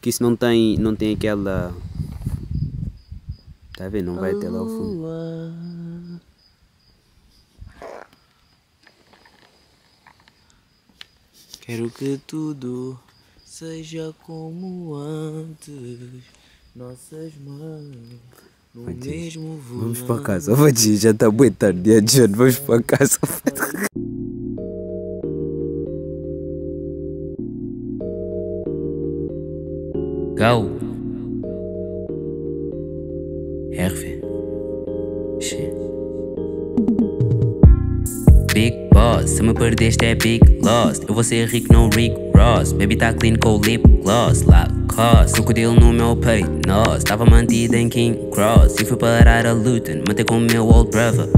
Porque isso não tem, não tem aquela. Tá a ver? Não vai até lá ao fundo. Quero que tudo seja como antes. Nossas mãos no mesmo voo. Vamos para casa, oh, já está muito tarde, John. Vamos para casa. Go. Hervé. Big boss, se me perdeste é big loss. Eu vou ser rico, não Rick Ross. Baby tá clean com lip gloss, Lacoste. Crocodilo no meu peito, nós. Tava mantido em King Cross. E fui parar a Luton, manter com meu old brother.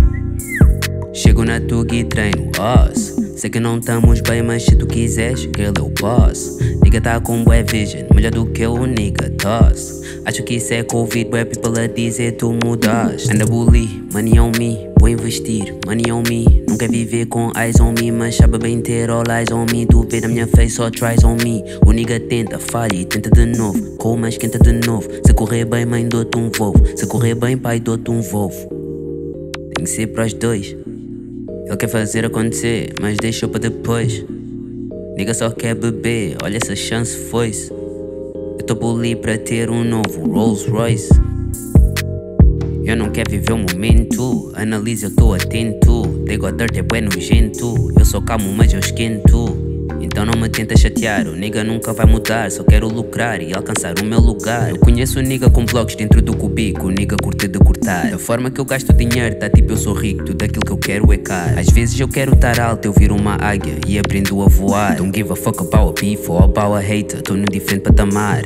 Chego na Tug e treino os. Sei que não estamos bem, mas se tu quiseres, girl, eu posso. Nigga tá com bué vision, melhor do que o nigga toss. Acho que isso é Covid, bué people a dizer tu mudaste. Anda bully, money on me, vou investir, money on me. Quer viver com eyes on me, mas sabe bem ter all eyes on me. Tu vê na minha face, só tries on me. O nigga tenta, falha e tenta de novo. Com mais quenta de novo. Se correr bem, mãe, dou-te um Volvo. Se correr bem, pai, dou-te um Volvo. Tem que ser pros dois. Ele quer fazer acontecer, mas deixou para depois. Nigga só quer beber, olha essa chance foi-se. Eu tô bully para ter um novo Rolls Royce. Eu não quero viver o momento, analise, eu tô atento. Digo a dirt é bueno nojento. Eu sou calmo, mas eu esquento. Então não me tenta chatear, o nigga nunca vai mudar. Só quero lucrar e alcançar o meu lugar. Eu conheço o nigga com blocos dentro do cubico, o nigga curte de cortar. Da forma que eu gasto dinheiro, tá tipo eu sou rico, tudo aquilo que eu quero é caro. Às vezes eu quero estar alto, eu viro uma águia e aprendo a voar. Don't give a fuck about a beef or about a hater, tô no diferente patamar.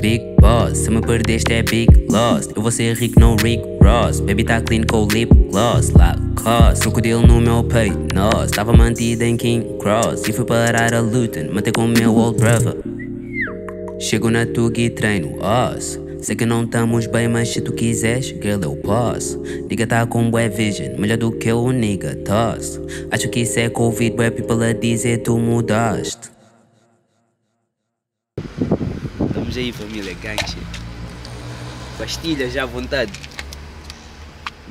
Big boss, se me perdeste é big loss. Eu vou ser rico, não Rick Ross. Baby tá clean com lip gloss, Lacoste. Crocodilo no meu peito, nós. Tava mantido em King Cross. E fui parar a Luton, matei com meu old brother. Chego na Tug e treino os. Sei que não estamos bem, mas se tu quiseres, girl, eu posso. Nigga tá com bué vision, melhor do que o nigga toss. Acho que isso é Covid, bué people a dizer tu mudaste. Vamos aí, família, ganche. Pastilha já à vontade.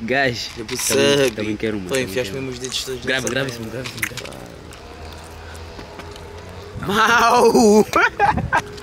Gás. Eu Também, percebo. também quero uma. Também enfiaste quero mesmo os dedos todos. Isso, grava isso. Mau!